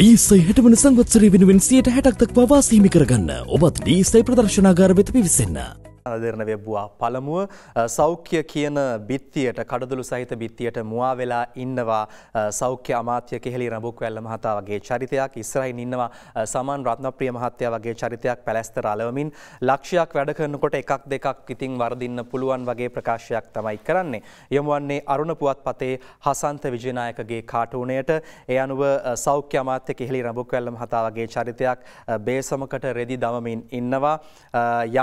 ඩීසයි හැටවන සංවත්සරය වෙනුවෙන් සියට හැටක් දක්වා වාසීමි කරගන්න ඔබත් ඩීසයි ප්‍රදර්ශනාගාර වෙත පිවිසන්න. අදරන වෙබ්වා පළමුුව සෞඛ්‍ය කියන බිත්තියට කඩදුළු සහිත බිත්තියට මුවා වෙලා ඉන්නවා. සෞඛ්‍ය අමාත්‍ය කෙහෙලි රබුක් වැල්ල මහතා වගේ චරිතයක් ඉස්රයින් ඉන්නවා. සමන් රත්නප්‍රිය මහත්‍ය වගේ චරිතයක් පැලැස්තර අලවමින් ලක්ෂයක් වැඩ කරනකොට එකක් දෙකක් ඉතිං වරදින්න පුළුවන් වගේ ප්‍රකාශයක් තමයි කරන්නේ. යොමුවන්නේ අරුණ පුවත් පතේ හසන්ත විජනායකගේ කාටූනයට එය අනුව සෞඛ්‍ය අමාත්‍ය කෙහෙලි රබුක් වැල්ල මහතා වගේ චරිතයක් බේසමකට රෙදි දමමින් ඉන්නවා.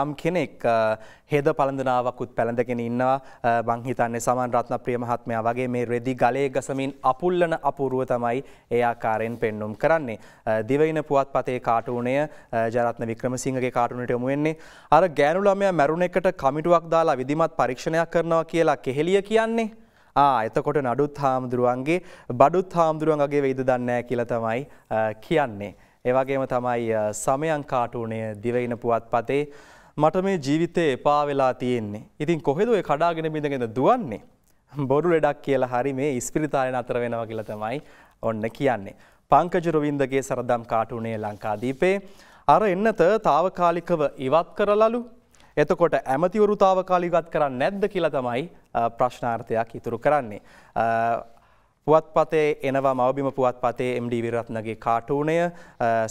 යම් කෙනෙක් හෙද පළඳනාවකුත් පැළඳගෙන ඉන්නවා බංහිතන්නේ සමන් රත්න ප්‍රිය මහත්මයා වගේ මේ රෙදි ගලේ ගසමින් අපුල්ලන අපුරුව තමයි ඒ ආකාරයෙන් පෙන්නුම් කරන්නේ. දිවයින පුවත් පතේ කාටුනය ජරත්න වික්‍රමසිංහගේ කාටුනට යොමු වෙන්නේ. අර ගෑනු ළමයා මැරුණ එකට කමිටුවක් දාලා විධිමත් පරීක්ෂණයක් කරනවා කියලා කෙහෙලිය කියන්නේ. ආ එතකොට නඩුත් හාමුදුරුවන්ගේ බඩුත් හාමුදුරුවන්ගේ වෙයිද දන්නේ කියලා තමයි කියන්නේ. ඒ වගේම තමයි සමයන් කාටුනය දිවයින පුවත් පතේ මට මේ ජීවිතේ එපා වෙලා තියෙන්නේ. ඉතින් කොහෙද ඔය කඩාගෙන බිඳගෙන දුවන්නේ? බොරු ලෙඩක් කියලා හරි මේ ඉස්පිරිතාලේ නතර වෙනවා කියලා තමයි ඔන්න කියන්නේ. පංකජ රොවින්දගේ සරදම් කාටුනේ ලංකාදීපේ අර එන්නත తాවකාලිකව ඉවත් කරලලු. එතකොට ඇමතිවරු తాවකාලිකවත් කරන්නේ නැද්ද කියලා තමයි ප්‍රශ්නාර්ථයක් ඉතුරු කරන්නේ. පුවත්පතේ එනවා මවබිම පුවත්පතේ MD විරත්නගේ කාටූනය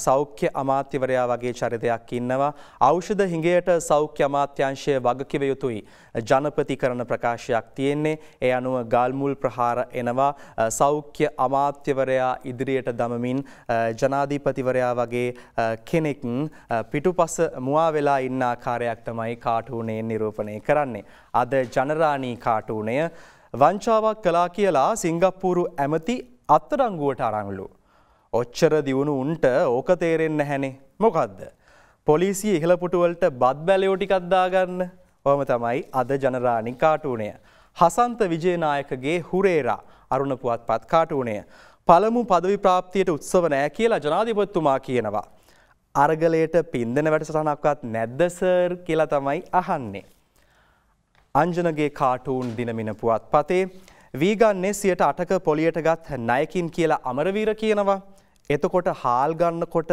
සෞඛ්‍ය අමාත්‍යවරයා වගේ චරිතයක් ඉන්නවා. ඖෂධ හිඟයට සෞඛ්‍ය අමාත්‍යංශය වගකිව යුතුයි. ජනපති කරන ප්‍රකාශයක් තියෙන්නේ. ඒ අනුව ගල්මුල් ප්‍රහාර එනවා. සෞඛ්‍ය අමාත්‍යවරයා ඉදිරියට දමමින් ජනාධීපතිවරයා වගේ කෙනෙක් පිටුපස මුවා වෙලා ඉන්න ආකාරයක් තමයි කාටූනයෙන් නිරූපණය කරන්නේ. අද ජනරාණී කාටූනය වංචාවක් කලා කියලා සිංගප්පූරු ඇමති අත්තරංගුවට අරංලු. ඔච්චර දියුණු උන්ට ඕක තේරෙන්න හැනේ මොකක්ද. පොලිසිය ඉහළපුටුවලට බත් බැලයෝටිකක්දාගන්න ඕම තමයි අද ජනරාණි කාටූනය. හසන්ත විජයනායකගේ හුරේරා අරුණ පුවත් පත් කාටූනය. පළමු පදවි ප්‍රාප්තියට උත්සව නෑ කියලා ජනාධිපත්තුමා කියනවා. අර්ගලයට පින්දන වැඩසටනක්වත් නැද්දසර් කියලා තමයි අහන්නේ. අංජනගේ කාටූන් දිනමින පුවත් පතේ වීගන්නේ සියට අටක පොලියට ගත් නයකින් කියලා අමරවීර කියනවා. එතකොට හාල් ගන්නකොට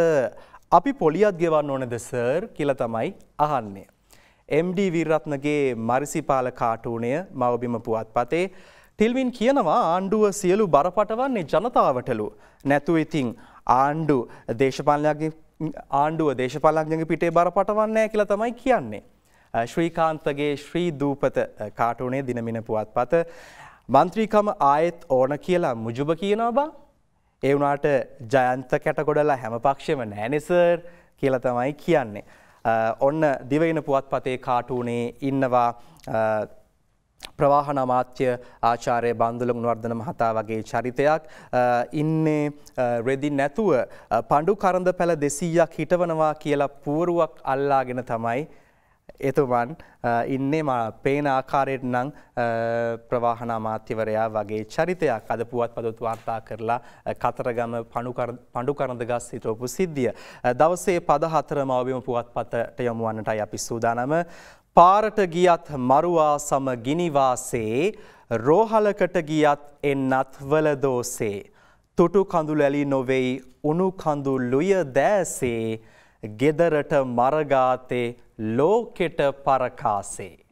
අපි පොලියත් ගෙවන්න ඕනද සර් කියල තමයි අහන්නේ. MD වීරත්නගේ මරිසිපාල කාටූනය මවබිම පුවත් පතේ ටිල්වින් කියනවා ආණ්ඩුව සියලු බරපටවන්නේ ජනතාවටලු. නැතු ඉතිං ආණ්ඩු දේශපාලනයගේ ආණ්ඩුව දේශපාලඥගේ පිටේ බරපටවන්නේ කියලා තමයි කියන්නේ. ශ්‍රීකාන්තගේ ශ්‍රී දූපත කාටුනේ දිනමින පුවත් පත. මන්ත්‍රීකම ආයෙත් ඕන කියලා මුජුබ කියනවා බං? ඒ වුණාට ජයන්ත කැට ගොඩලා හැම පක්ෂම නෑනෙසර් කියල තමයි කියන්නේ. ඔන්න දිවයින පුවත් පතේ කාටූනේ ඉන්නවා ප්‍රවාහන අමාත්‍ය ආචාරය බන්දුල ගුණවර්ධන මහතා වගේ චරිතයක්. ඉන්නේ රෙදි නැතුව පණ්ඩු කරඳ පැළ දෙසීයක් හිටවනවා කියලා පුවරුවක් අල්ලාගෙන තමයි එතුමන් ඉන්නේ පේන ආකාරයට නම් ප්‍රවාහන අමාත්‍යවරයා වගේ චරිතයක් අද පුවත් පදොත් වාර්තා කරලා කතරගම පණ්ඩු කරඳගස් සිටෝපු සිද්ධිය. දවසේ පද හතර මවබිම පුවත් පතට යොමුවන්නටයි අපි සූදානම. පාරට ගියත් මරුවා සම ගිනිවාසේ රෝහලකට ගියත් එන්නත් වලදෝසේ. තුටු කඳුලැලි නොවෙයි උනු කඳුල්ලුය දෑසේ ගෙදරට මරගාතේ ලෝකෙට පරකාසේ.